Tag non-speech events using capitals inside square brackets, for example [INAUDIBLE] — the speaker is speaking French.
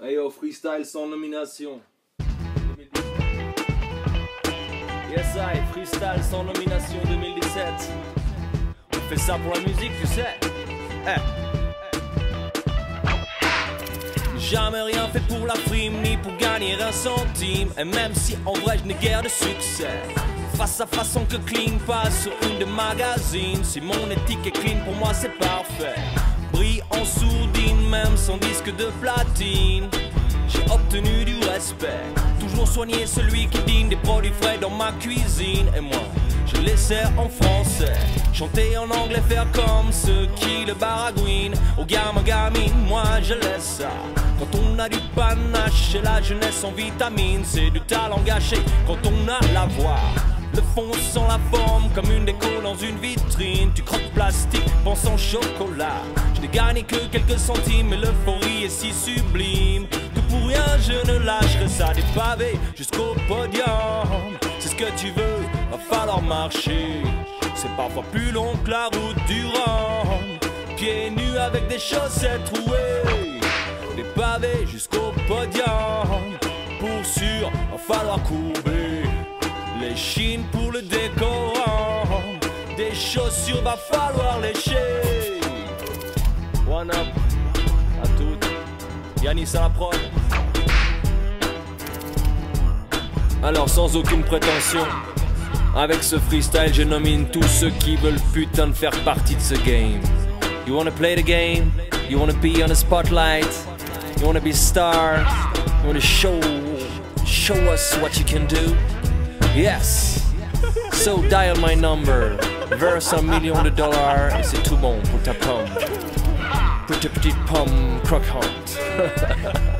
Hey yo, freestyle sans nomination. Yes, I, freestyle sans nomination 2017. On fait ça pour la musique, tu sais. Eh. Jamais rien fait pour la prime, ni pour gagner un centime. Et même si en vrai je n'ai guère de succès. Face à façon que clean passe sur une de magazines. Si mon éthique est clean, pour moi c'est parfait. Brille en sourdine, même sans disque de platine. J'ai obtenu du respect. Toujours soigner celui qui dîne des produits frais dans ma cuisine. Et moi, je les sers en français. Chanter en anglais, faire comme ceux qui le baragouinent. Au gamin, gamine, moi je laisse ça. Quand on a du panache la jeunesse en vitamine, c'est du talent gâché quand on a la voix. Le fond sans la forme, comme une déco dans une vitrine. Tu croques plastique, pense en chocolat. Je n'ai gagné que quelques centimes, mais l'euphorie est si sublime. Que pour rien, je ne lâcherai ça des pavés jusqu'au podium. C'est ce que tu veux, va falloir marcher. C'est parfois plus long que la route du Rhum. Pieds nus avec des chaussettes trouées. Des pavés jusqu'au podium. Pour sûr, va falloir courber. Les chines pour le décorant. Des chaussures, va falloir lécher. One up à toutes. Yanis à la prod. Alors sans aucune prétention, avec ce freestyle je nomine tous ceux qui veulent putain de faire partie de ce game. You wanna play the game? You wanna be on the spotlight? You wanna be star? You wanna show show us what you can do? Yes. So dial my number. Verse un million de dollars et c'est tout bon pour ta pomme? Pour ta petite pomme croquante. [LAUGHS]